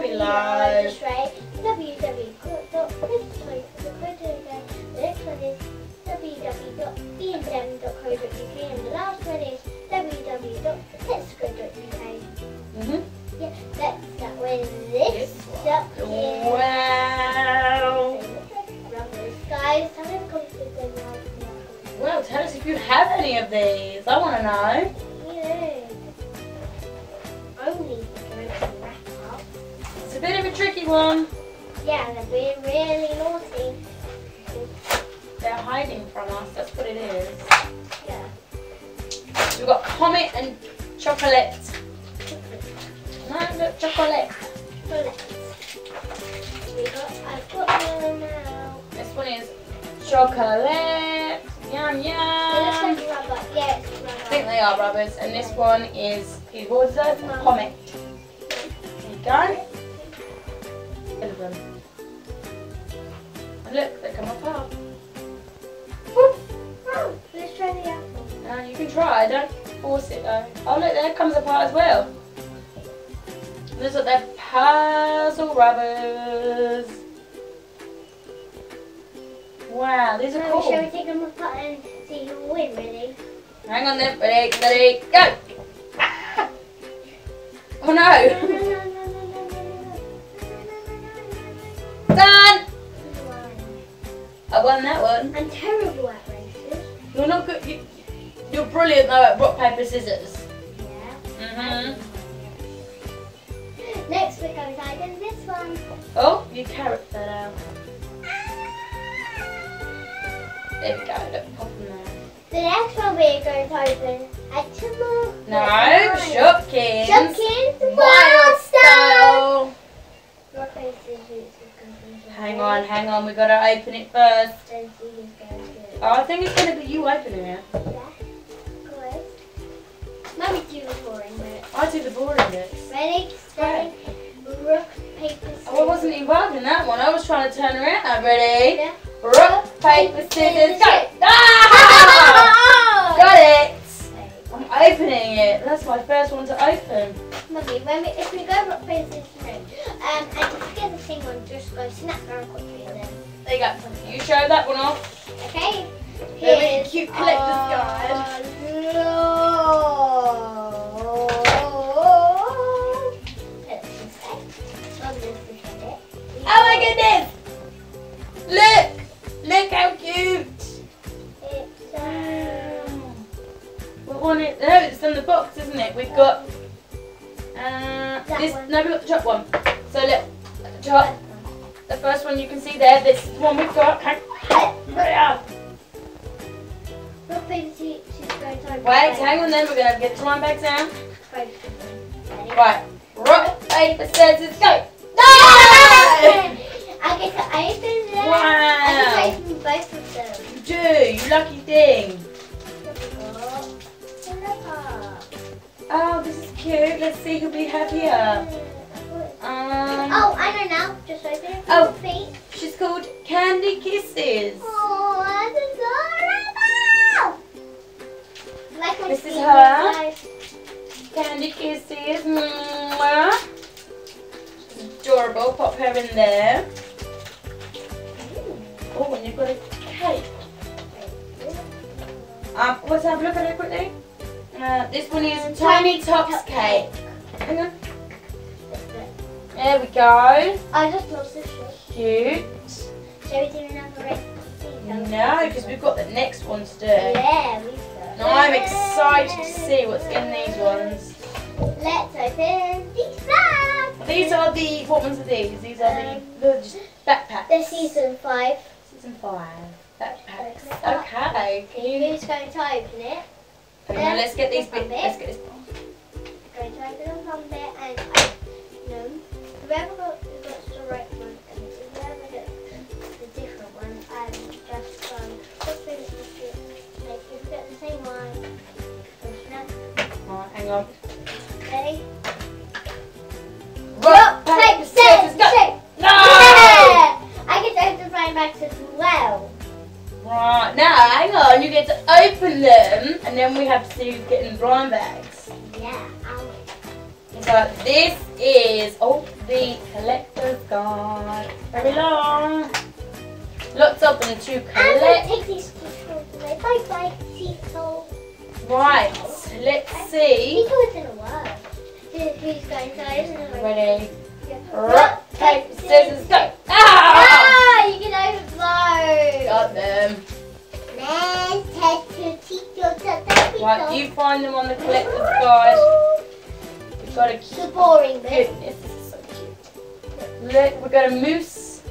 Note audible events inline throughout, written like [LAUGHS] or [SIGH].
we below. Just right. www.christoybox.co.uk. The one is www.bndm.co.uk and the last one is www.tesco.uk. mm-hmm. Yeah, let's start this. Stuff. Wow. Guys, them. Well, tell us if you have any of these. I want to know. Bit of a tricky one. Yeah, they're being really naughty. They're hiding from us. That's what it is. Yeah. We've got Comet and Chocolate. No, look, Chocolate. We got, I've got them now. This one is Chocolate. Yum, yum. like. Yeah. I think they are rubbers. And this one is, what was that? Comet. There you go. Look, they come apart. Oh, let's try the apple. Uh, you can try, don't force it though. Oh look, there comes apart as well. Those are their puzzle rubbers. Wow, these are Now, Shall we cool. take them apart and see who will win, really? Hang on then, ready, ready, go! Ah! [LAUGHS] Oh No, no! no, no, no, no, no, One. That one. I'm terrible at races. You're not good. You, you're brilliant though at rock, paper, scissors. Yeah. hmm Next we're going to open this one. Oh, you carrot that out. There we go, look, pop them there. The next one we're going to open tomorrow. No, Shopkins. Shopkins Wild style. Rock, paper, scissors is going to be Hang on, hang on, we gotta open it first. Then see who's going to do it. Oh, I think it's gonna be you opening it. Yeah. Good. Mummy do the boring bit. I do the boring bits. Ready, steady, rock, paper, scissors. Oh, I wasn't involved in that one. I was trying to turn around. Ready? Yeah. Rock, paper, scissors, go! Ah! [LAUGHS] Got it! I'm opening it. That's my first one to open. Mummy, when we, if we go rock, paper, scissors. Um, and if you get the same one, just go snap very quickly and then. There you go. You show that one off. Okay. Very Here's cute collector's our logo. Let's just say, on this bit. Oh my goodness! Look! Look how cute! It's um, What one is, no, it's in the box, isn't it? We've got, uh, this, no, we've got the top one. So look, at the first one you can see there, this is the one we've got. Hang, yeah. rock, paper, scissors, going to Wait, hang on then, we're going to get the one back down. Both of them. Ready? Right, rock, paper, scissors, go! I get to open them. Wow. I get to open both of them. You do, you lucky thing. Here we go. Philippa. Oh, this is cute. Let's see who'll be happier. Um, Oh, I know now. Just open it. Oh. feet. she's called Candy Kisses. Oh, that's adorable. Like my This is her. guys. Candy Kisses. Mwah. She's adorable. Pop her in there. Oh, and you've got a cake. Um, let's have a look at it quickly. Uh, this one is Tiny Tops Cake. Hang on. There we go. I just lost this shot. Cute. Shall we do another? No, because we've got the next one to do. Yeah, we've got Now I'm excited to see what's in these ones. Let's open these bags. These are the, what ones are these? These are the, um, the just backpacks. The season five. Season 5. Backpacks. Okay. Can you, Who's going to open it? On, let's get these. Let's get this. Going to open and Now hang on, you get to open them, and then we have to see who's getting blind bags. Yeah. Um, So this is, oh, the collector's guide. Very long. Lots of them to collect. I'm gonna take these controls away. Bye bye, Tito. Right, let's see. Tito isn't work. Who, who's going to? Ready? Yeah. Rock, paper, scissors, go. Ah! Ah, you can overflow. Got them. Right, you find them on the collector's guide. We've got a The cute. boring bit. Goodness, this is so cute. Look, we've got a moose.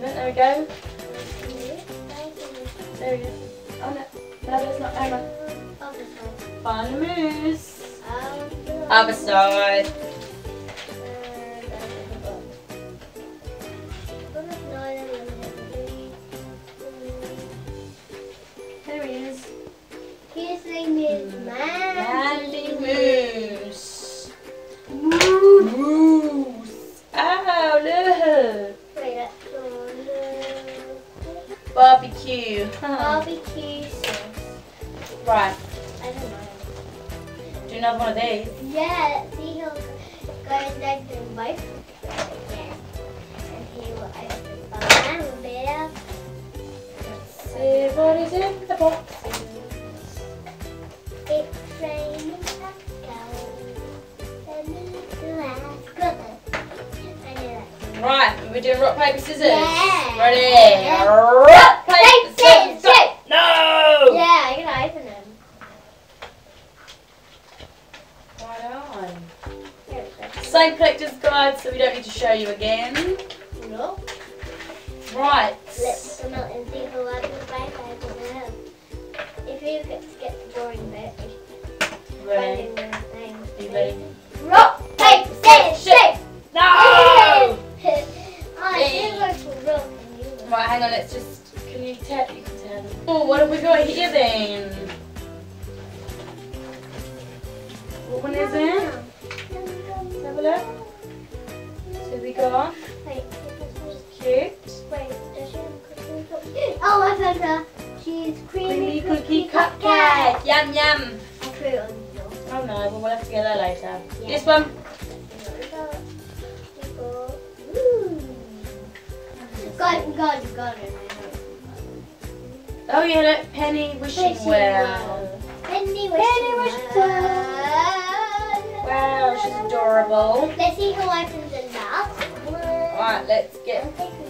Look, There we go. There we go. Oh no, no, that's not. On. Find the moose. Other side. Moose. Ow, look. Wait, that's Barbecue. Huh. barbecue sauce. Right, I don't know. do another one of these. Yeah, let's see how going down to both. Yeah. And he will open the banana bear. Let's see what is in the box. We're doing rock, paper, scissors. Yeah. Ready? Yeah. Rock, paper, scissors, shoot. No! Yeah, I'm gonna open them. Right on. Here it goes. Same collector's guide, so we don't need to show you again. No. Right. Let's them out and see who I can find. I don't know. If you get to get the boring bit, Ready? finding the names. Are you ready? Hang on, let's just. Can you tell? You can tell. Oh, what have we got here then? What one is it? Let's have a look. So we got Wait, this was- cute. wait, does she have cookie cookie? Oh, I found her. She's Creamy creamy, cookie cupcake. Yum yum. I put it on the door. Oh no, but we'll have to get that later. Yeah. This one. Got it, got it, got it. Oh yeah, look, Penny wishing Wishing well. well. Penny was Penny was Wow, she's adorable. Let's see who opens the last one. Right, let's get.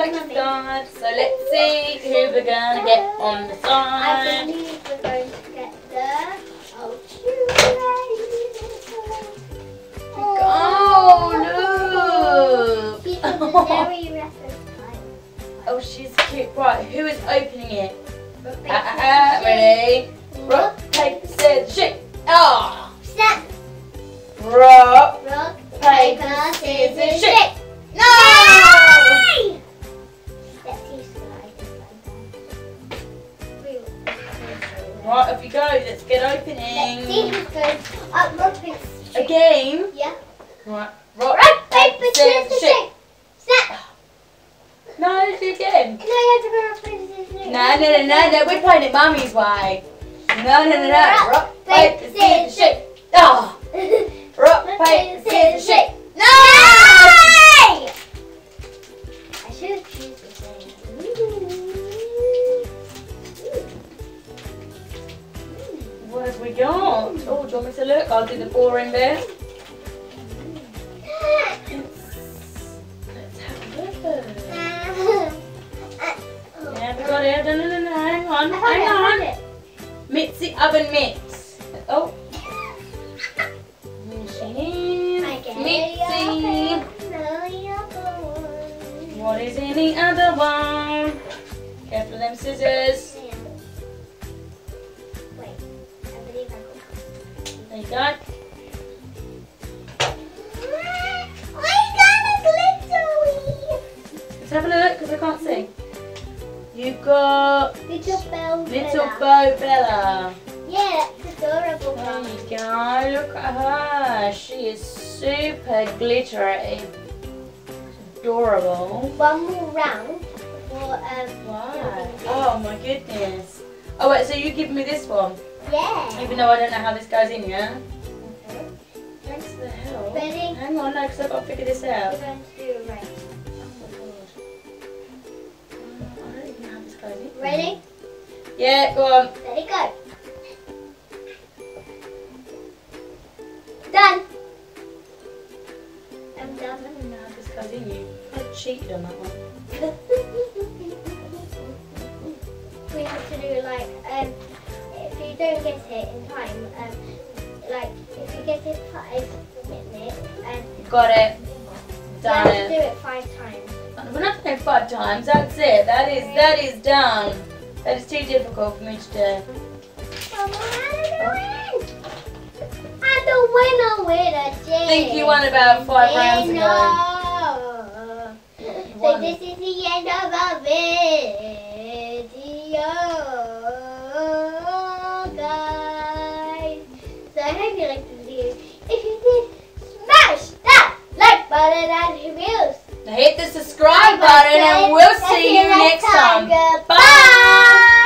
So let's see who we're gonna get on the side. I believe we're going to get the oh. Oh, [LAUGHS] She's a look. very reference time. Oh, she's cute. Right, who is opening it? Ah, ah, ah, ready? Scissors, shoot. No, no, no, no, no. We're playing it mummy's way. No, no, no, no. Rock, paper, scissors, shoot. Oh, ah. [LAUGHS] rock, paper, scissors, shoot. No! I should choose the same. What have we got? Oh, do you want me to look? I'll do the boring bit. No, no. Hang on, hang on. Mitzi oven mitts. Oh. Here she is. Mitzi. What is in the other one? Careful them scissors. Wait, I believe I got Done. I got. Let's have a look because I can't see. You've got Little bell. Little Bella. Bo Bella. Yeah, that's adorable. There you go. Look at her. She is super glittery. Adorable. One more round for um. Wow. Oh my goodness. Oh wait, so you give me this one, Yeah. even though I don't know how this goes in, yeah? Okay. Thanks for the help. Ready? Hang on, no, because I've got to figure this out. Yeah, go on. Let it go. Done. I'm done. don't even know how this goes in. You I cheated on that one. [LAUGHS] we have to do like um if you don't get it in time um like if you get it five minutes and Got it. you Done have to do it. it five times. We're not doing five times. That's it. That is that is done. That is too difficult for me to do. I don't win. I don't win a winner, Jay. I think you won about five rounds ago. So this is the end of our video, guys. So I hope you liked the video. If you did, smash that like button and reviews hit the subscribe button, and we'll see you next time. Bye!